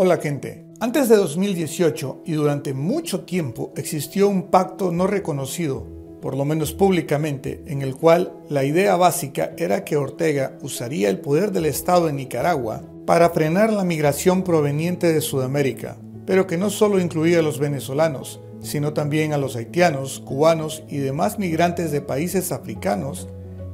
Hola gente. Antes de 2018 y durante mucho tiempo existió un pacto no reconocido, por lo menos públicamente, en el cual la idea básica era que Ortega usaría el poder del Estado en Nicaragua para frenar la migración proveniente de Sudamérica, pero que no solo incluía a los venezolanos, sino también a los haitianos, cubanos y demás migrantes de países africanos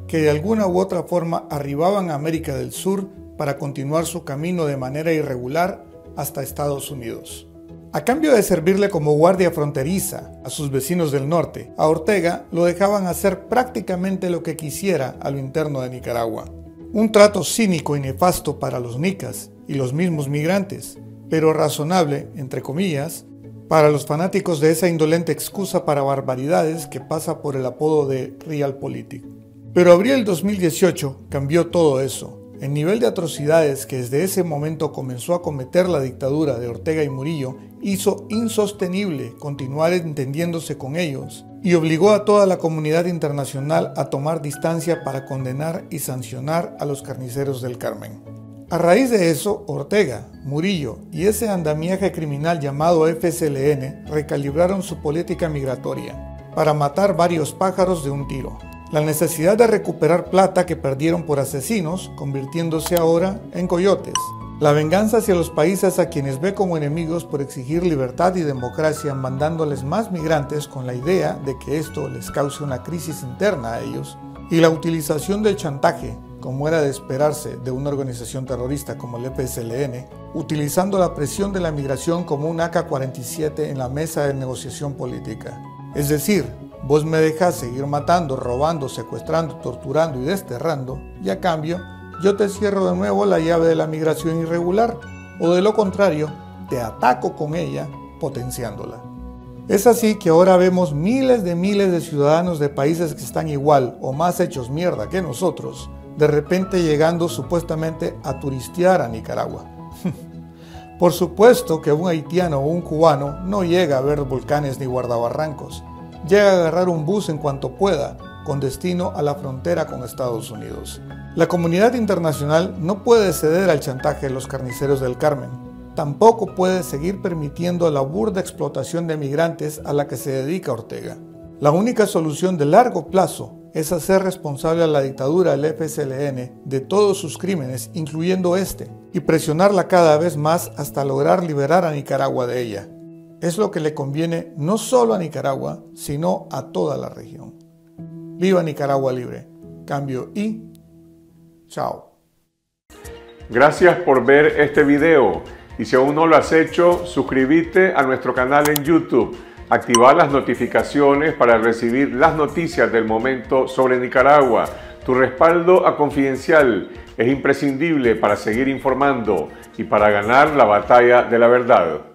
que de alguna u otra forma arribaban a América del Sur para continuar su camino de manera irregular hasta Estados Unidos. A cambio de servirle como guardia fronteriza a sus vecinos del norte, a Ortega lo dejaban hacer prácticamente lo que quisiera a lo interno de Nicaragua. Un trato cínico y nefasto para los nicas y los mismos migrantes, pero razonable, entre comillas, para los fanáticos de esa indolente excusa para barbaridades que pasa por el apodo de Realpolitik. Pero abril 2018 cambió todo eso el nivel de atrocidades que desde ese momento comenzó a cometer la dictadura de Ortega y Murillo hizo insostenible continuar entendiéndose con ellos y obligó a toda la comunidad internacional a tomar distancia para condenar y sancionar a los carniceros del Carmen. A raíz de eso, Ortega, Murillo y ese andamiaje criminal llamado FSLN recalibraron su política migratoria para matar varios pájaros de un tiro la necesidad de recuperar plata que perdieron por asesinos, convirtiéndose ahora en coyotes, la venganza hacia los países a quienes ve como enemigos por exigir libertad y democracia, mandándoles más migrantes con la idea de que esto les cause una crisis interna a ellos, y la utilización del chantaje, como era de esperarse de una organización terrorista como el EPSLN, utilizando la presión de la migración como un AK-47 en la mesa de negociación política. Es decir, Vos me dejás seguir matando, robando, secuestrando, torturando y desterrando, y a cambio yo te cierro de nuevo la llave de la migración irregular, o de lo contrario, te ataco con ella, potenciándola. Es así que ahora vemos miles de miles de ciudadanos de países que están igual o más hechos mierda que nosotros, de repente llegando supuestamente a turistear a Nicaragua. Por supuesto que un haitiano o un cubano no llega a ver volcanes ni guardabarrancos, llega a agarrar un bus en cuanto pueda con destino a la frontera con Estados Unidos. La comunidad internacional no puede ceder al chantaje de los carniceros del Carmen. Tampoco puede seguir permitiendo la burda explotación de migrantes a la que se dedica Ortega. La única solución de largo plazo es hacer responsable a la dictadura del FSLN de todos sus crímenes, incluyendo este, y presionarla cada vez más hasta lograr liberar a Nicaragua de ella es lo que le conviene no solo a Nicaragua, sino a toda la región. Viva Nicaragua libre. Cambio y chao. Gracias por ver este video y si aún no lo has hecho, suscríbete a nuestro canal en YouTube, activar las notificaciones para recibir las noticias del momento sobre Nicaragua. Tu respaldo a Confidencial es imprescindible para seguir informando y para ganar la batalla de la verdad.